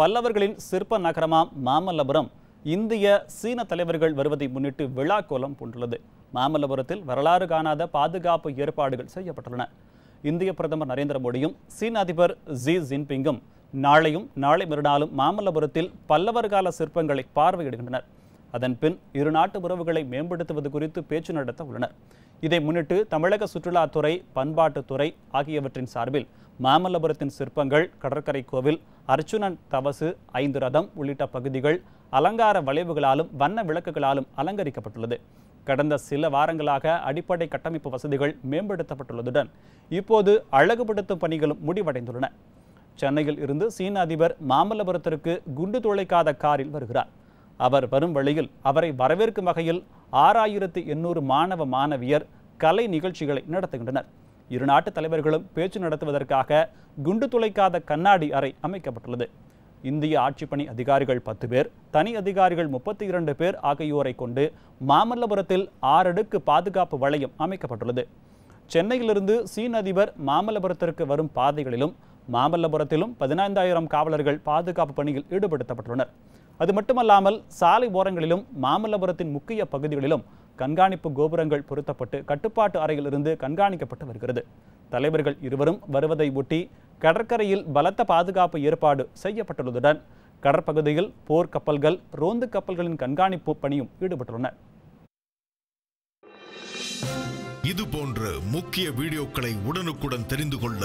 பல்லவர்களின் சிற்ப நகரமாம் மாமல்லபுரம் இந்திய சீன தலைவர்கள் வருவதை முன்னிட்டு விழா கோலம் பூண்டுள்ளது. மாமல்லபுரத்தில் வரலாறு காணாத பாதுகாப்பு ஏற்பாடுகள் செய்யப்பட்டுள்ளன. இந்திய பிரதமர் நரேந்திர மோடியும் சீன அதிபர் ஜி ஜின்பிங்கும் நாளையும் நாளை மறுநாளும் மாமல்லபுரத்தில் பல்லவர் கால சிற்பங்களை பார்வையிடுகின்றனர். அதன்பின் இரு நாட்டு உறவுகளை மேம்படுத்துவது குறித்து பேச்சு நடத்த உள்ளனர். இதை முன்னிட்டு தமிழக சுற்றுலாத்துறை பண்பாட்டுத்துறை ஆகியவற்றின் சார்பில் மாமல்லபுரத்தின் சிற்பங்கள் கடற்கரை கோவில் அர்ச்சுனன் தவசு ஐந்து ரதம் உள்ளிட்ட பகுதிகள் அலங்கார வளைவுகளாலும் வண்ண விளக்குகளாலும் அலங்கரிக்கப்பட்டுள்ளது. கடந்த சில வாரங்களாக அடிப்படை கட்டமைப்பு வசதிகள் மேம்படுத்தப்பட்டுள்ளதுடன் இப்போது அழகுபடுத்தும் பணிகளும் முடிவடைந்துள்ளன. சென்னையில் இருந்து சீன அதிபர் மாமல்லபுரத்திற்கு குண்டு துளைக்காத காரில் வருகிறார். அவர் வரும் வழியில் அவரை வரவேற்கும் வகையில் ஆறாயிரத்து எண்ணூறு மாணவ மாணவியர் கலை நிகழ்ச்சிகளை நடத்துகின்றனர். இரு நாட்டு தலைவர்களும் பேச்சு நடத்துவதற்காக குண்டு துளைக்காத கண்ணாடி அறை அமைக்கப்பட்டுள்ளது. இந்திய ஆட்சிப்பணி அதிகாரிகள் பத்து பேர் தனி அதிகாரிகள் முப்பத்தி இரண்டு பேர் ஆகியோரை கொண்டு மாமல்லபுரத்தில் ஆறடுக்கு பாதுகாப்பு வளையம் அமைக்கப்பட்டுள்ளது. சென்னையிலிருந்து சீன அதிபர் மாமல்லபுரத்திற்கு வரும் பாதைகளிலும் மாமல்லபுரத்திலும் பதினைந்தாயிரம் காவலர்கள் பாதுகாப்பு பணியில் ஈடுபடுத்தப்பட்டுள்ளனர். அது மட்டுமல்லாமல் சாலை ஓரங்களிலும் மாமல்லபுரத்தின் முக்கிய பகுதிகளிலும் கண்காணிப்பு கோபுரங்கள் பொருத்தப்பட்டு கட்டுப்பாட்டு அறையிலிருந்து கண்காணிக்கப்பட்டு வருகிறது. தலைவர்கள் இருவரும் வருவதை ஒட்டி கடற்கரையில் பலத்த பாதுகாப்பு ஏற்பாடு செய்யப்பட்டுள்ளதுடன் கடற்பகுதியில் போர் கப்பல்கள் ரோந்து கப்பல்களின் கண்காணிப்பு பணியும் ஈடுபட்டுள்ளன. இது போன்ற முக்கிய வீடியோக்களை உடனுக்குடன் தெரிந்து கொள்ள